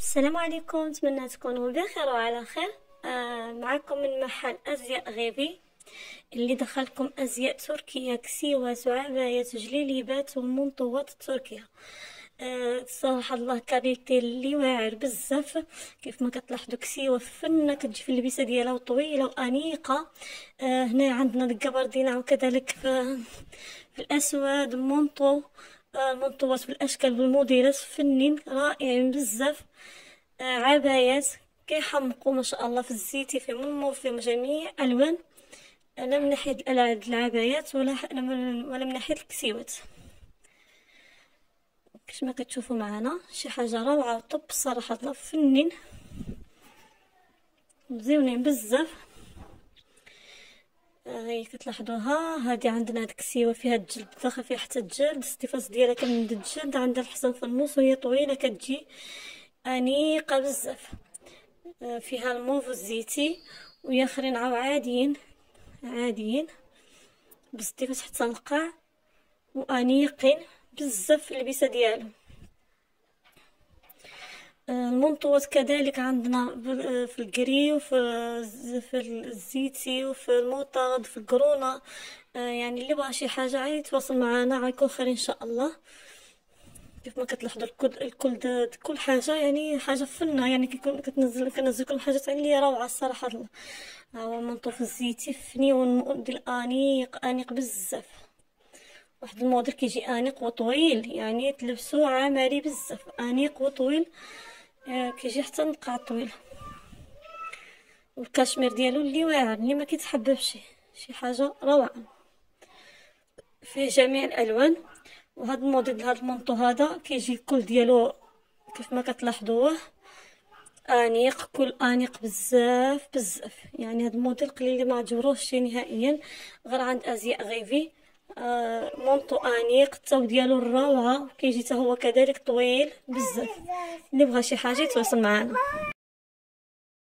السلام عليكم نتمنى تكونوا بخير وعلى خير. آه معكم من محل أزياء غيبي اللي دخلكم أزياء تركية كسيوات وعبايات وجليليبات ومنطوات تركيا صراحة الله كاريتي اللي واعر بزاف. كيف ما كتلاحظوا كسيوة فنة كتجي في اللبسة ديالها وطويلة وأنيقة. آه هنا عندنا القبردينة وكذلك في, في الأسود مونطو المنطوات بالاشكال والموديلات فنين رائعين بزاف. آه، عبايات كيحمقوا ما شاء الله في الزيتي في منمو في جميع ألوان. لا من ناحية العبايات ولا ولا من ناحية الكسيوات. كيف ما كتشوفوا معنا شي حاجة روعة وطب الصراحه الله فنين مزيونين بزاف. هاي كتلاحظوها هادي عندنا هاد الكسيوه فيها الجلد فيها حتى الجلد الاستفاص ديالها كمد الجلد عندها الحصان في النص وهي طويلة كتجي أنيقة بزاف. آه، فيها الموف الزيتي وياخرين عاو عاديين عاديين. باستفاص حتى القاع وأنيقين. بزاف في اللبسة ديالهم. المنطوط كذلك عندنا في الكري وفي في الزيتي وفي الموطاد في القرونه آه، يعني اللي بغى شي حاجة عادي يتواصل معنا غيكون خير إن شاء الله. كيف ما كتلاحظوا الكل الكل كل حاجة يعني حاجة فنة. يعني كيكون كتنزل كنزل كل حاجة اللي روعة الصراحة. الله هو المنطوف الزيتي فني وديال انيق أنيق بزاف. واحد الموديل كيجي انيق وطويل يعني تلبسو عملي بزاف انيق وطويل آه، كيجي حتى نقع طويل والكاشمير ديالو اللي واعر اللي ما كيتحببش شي حاجة روعة. فيه جميع الألوان. وهذا الموديل هذا المونطو هذا كيجي الكل ديالو كيف ما كتلاحظوه انيق كل انيق بزاف بزاف. يعني هذا الموديل قليل ما عجبروش نهائيا غير عند أزياء غيفي. آه مونطو آنيق الطاو ديالو الروعه كيجي حتى هو كذلك طويل بزاف. اللي بغى شي حاجة يتواصل معنا